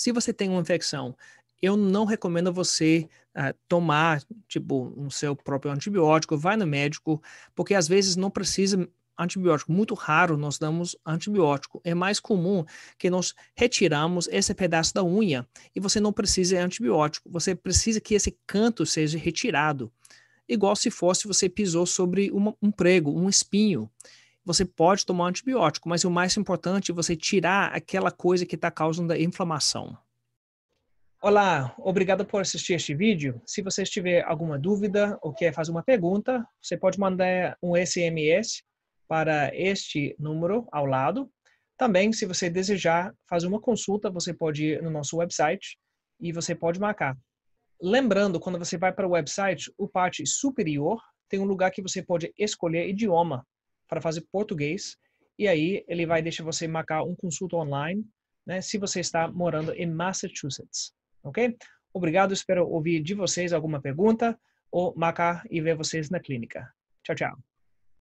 Se você tem uma infecção, eu não recomendo você uh, tomar, tipo, um seu próprio antibiótico, vai no médico, porque às vezes não precisa antibiótico. Muito raro nós damos antibiótico. É mais comum que nós retiramos esse pedaço da unha e você não precisa de antibiótico. Você precisa que esse canto seja retirado. Igual se fosse você pisou sobre uma, um prego, um espinho. Você pode tomar antibiótico, mas o mais importante é você tirar aquela coisa que está causando a inflamação. Olá, obrigado por assistir este vídeo. Se você tiver alguma dúvida ou quer fazer uma pergunta, você pode mandar um SMS para este número ao lado. Também, se você desejar fazer uma consulta, você pode ir no nosso website e você pode marcar. Lembrando, quando você vai para o website, o parte superior tem um lugar que você pode escolher idioma para fazer português e aí ele vai deixar você marcar um consulta online, né, se você está morando em Massachusetts, ok? Obrigado, espero ouvir de vocês alguma pergunta ou marcar e ver vocês na clínica. Tchau, tchau.